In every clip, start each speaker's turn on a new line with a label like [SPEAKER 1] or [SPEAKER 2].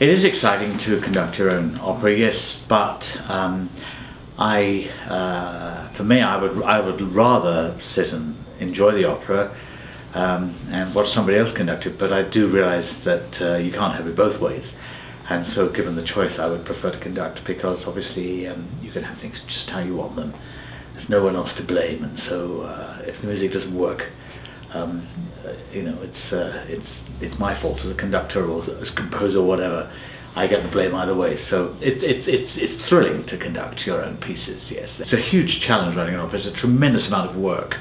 [SPEAKER 1] It is exciting to conduct your own opera, yes, but um, I, uh, for me, I would I would rather sit and enjoy the opera um, and watch somebody else conduct it. But I do realise that uh, you can't have it both ways, and so given the choice, I would prefer to conduct because obviously um, you can have things just how you want them. There's no one else to blame, and so uh, if the music doesn't work um, you know, it's uh, it's it's my fault as a conductor or as a composer or whatever. I get the blame either way. So it, it's it's it's thrilling to conduct your own pieces. Yes, it's a huge challenge writing an opera. It's a tremendous amount of work,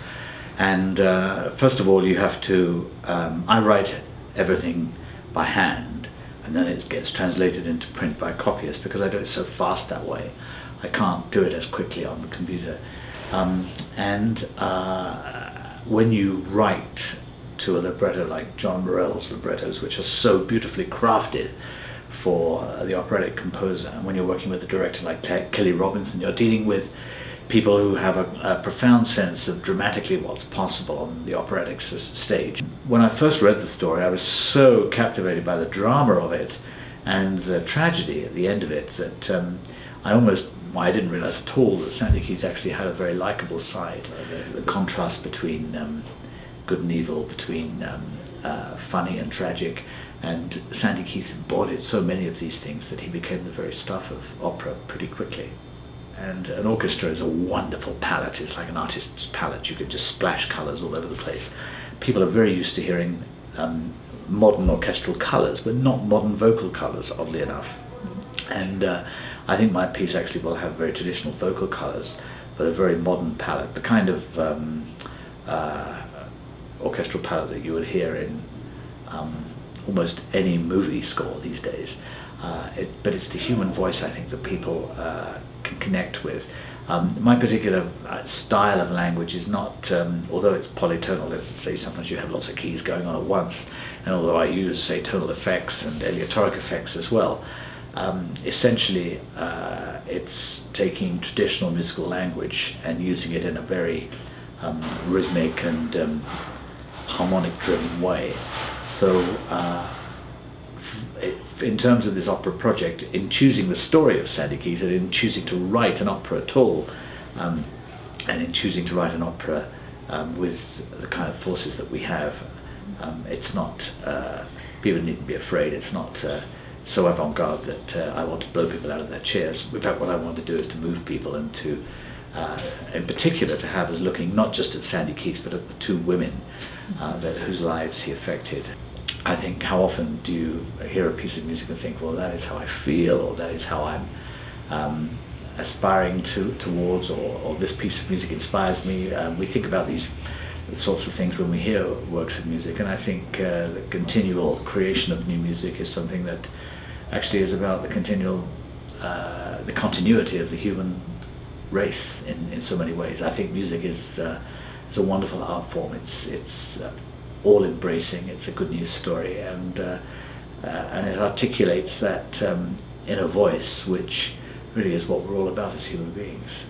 [SPEAKER 1] and uh, first of all, you have to. Um, I write everything by hand, and then it gets translated into print by copyist because I do it so fast that way. I can't do it as quickly on the computer, um, and. Uh, when you write to a libretto like John Murrell's librettos, which are so beautifully crafted for uh, the operatic composer, and when you're working with a director like Kelly Robinson, you're dealing with people who have a, a, profound sense of dramatically what's possible on the operatic stage. When I first read the story, I was so captivated by the drama of it and the tragedy at the end of it that um, I almost well, I didn't realize at all that Sandy Keith actually had a very likable side. The, the contrast between um, good and evil, between um, uh, funny and tragic, and Sandy Keith embodied so many of these things that he became the very stuff of opera pretty quickly. And an orchestra is a wonderful palette. It's like an artist's palette. You can just splash colours all over the place. People are very used to hearing um, modern orchestral colours, but not modern vocal colours, oddly enough. And uh, I think my piece actually will have very traditional vocal colours, but a very modern palette, the kind of um, uh, orchestral palette that you would hear in um, almost any movie score these days. Uh, it, but it's the human voice, I think, that people uh, can connect with. Um, my particular uh, style of language is not, um, although it's polytonal, let's say sometimes you have lots of keys going on at once, and although I use, say, tonal effects and aleatoric effects as well, um, essentially uh, it's taking traditional musical language and using it in a very um, rhythmic and um, harmonic driven way. So uh, in terms of this opera project, in choosing the story of Sandy Keith and in choosing to write an opera at all, um, and in choosing to write an opera um, with the kind of forces that we have, um, it's not, uh, people needn't be afraid, it's not uh, so avant-garde that uh, I want to blow people out of their chairs. In fact, what I want to do is to move people and to, uh, in particular, to have us looking not just at Sandy Keith, but at the two women uh, that, whose lives he affected. I think how often do you hear a piece of music and think, well, that is how I feel, or that is how I'm um, aspiring to towards, or, or, this piece of music inspires me. Um, we think about these sorts of things when we hear works of music, and I think uh, the continual creation of new music is something that actually is about the continual, uh, the continuity of the human race in, in so many ways. I think music is, uh, is a wonderful art form. It's, it's uh, all embracing, it's a good news story, and, uh, uh, and it articulates that um, inner voice, which really is what we're all about as human beings.